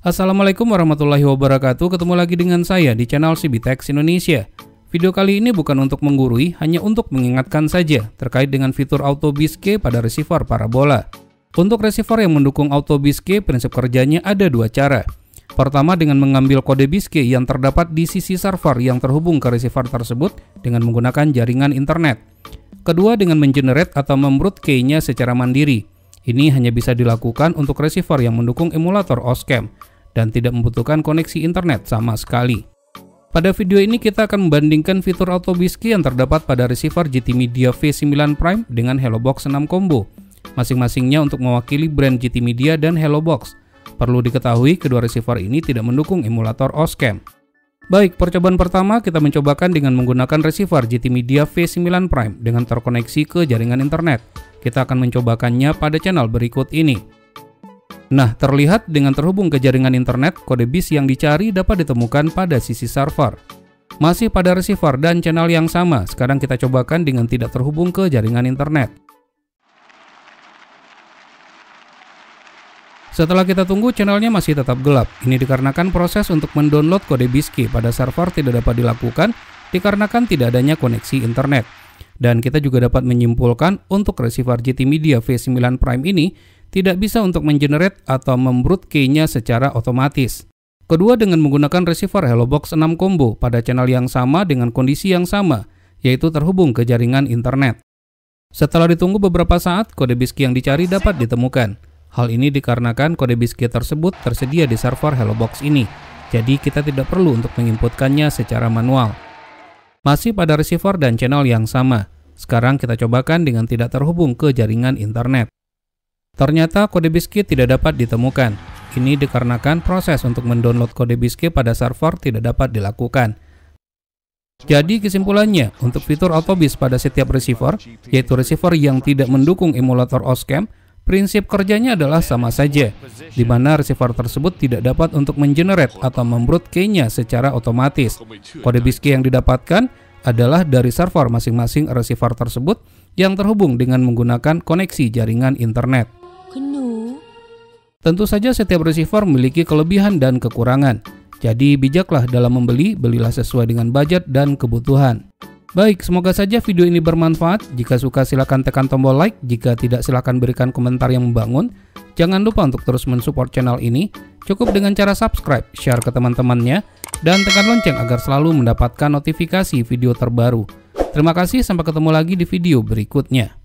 Assalamualaikum warahmatullahi wabarakatuh Ketemu lagi dengan saya di channel CBTEX Indonesia Video kali ini bukan untuk menggurui, hanya untuk mengingatkan saja terkait dengan fitur Auto Bisque pada receiver parabola. Untuk receiver yang mendukung Auto Bisque, prinsip kerjanya ada dua cara. Pertama dengan mengambil kode Bisque yang terdapat di sisi server yang terhubung ke receiver tersebut dengan menggunakan jaringan internet. Kedua dengan mengenerate atau membrut key-nya secara mandiri. Ini hanya bisa dilakukan untuk receiver yang mendukung emulator OSCAM dan tidak membutuhkan koneksi internet sama sekali. Pada video ini kita akan membandingkan fitur auto bisky yang terdapat pada receiver GT Media V9 Prime dengan HelloBox 6 Combo, masing-masingnya untuk mewakili brand GT Media dan HelloBox. Perlu diketahui kedua receiver ini tidak mendukung emulator OSCAM. Baik, percobaan pertama kita mencobakan dengan menggunakan receiver GT Media V9 Prime dengan terkoneksi ke jaringan internet. Kita akan mencobakannya pada channel berikut ini. Nah, terlihat dengan terhubung ke jaringan internet, kode bis yang dicari dapat ditemukan pada sisi server. Masih pada receiver dan channel yang sama, sekarang kita cobakan dengan tidak terhubung ke jaringan internet. Setelah kita tunggu, channelnya masih tetap gelap. Ini dikarenakan proses untuk mendownload kode BISKI pada server tidak dapat dilakukan dikarenakan tidak adanya koneksi internet. Dan kita juga dapat menyimpulkan untuk receiver GT Media V9 Prime ini tidak bisa untuk mengenerate atau membrut key-nya secara otomatis. Kedua dengan menggunakan receiver HelloBox 6 combo pada channel yang sama dengan kondisi yang sama, yaitu terhubung ke jaringan internet. Setelah ditunggu beberapa saat, kode BISKI yang dicari dapat ditemukan. Hal ini dikarenakan kode BISKI tersebut tersedia di server HelloBox ini, jadi kita tidak perlu untuk menginputkannya secara manual. Masih pada receiver dan channel yang sama, sekarang kita cobakan dengan tidak terhubung ke jaringan internet. Ternyata kode BISKIT tidak dapat ditemukan. Ini dikarenakan proses untuk mendownload kode BISKIT pada server tidak dapat dilakukan. Jadi kesimpulannya, untuk fitur AutoBIS pada setiap receiver, yaitu receiver yang tidak mendukung emulator OSCAM, prinsip kerjanya adalah sama saja, di mana receiver tersebut tidak dapat untuk mengenerate atau membrut key-nya secara otomatis. Kode BISKIT yang didapatkan adalah dari server masing-masing receiver tersebut yang terhubung dengan menggunakan koneksi jaringan internet. Tentu saja setiap receiver memiliki kelebihan dan kekurangan. Jadi bijaklah dalam membeli, belilah sesuai dengan budget dan kebutuhan. Baik, semoga saja video ini bermanfaat. Jika suka silahkan tekan tombol like, jika tidak silahkan berikan komentar yang membangun. Jangan lupa untuk terus mensupport channel ini. Cukup dengan cara subscribe, share ke teman-temannya, dan tekan lonceng agar selalu mendapatkan notifikasi video terbaru. Terima kasih, sampai ketemu lagi di video berikutnya.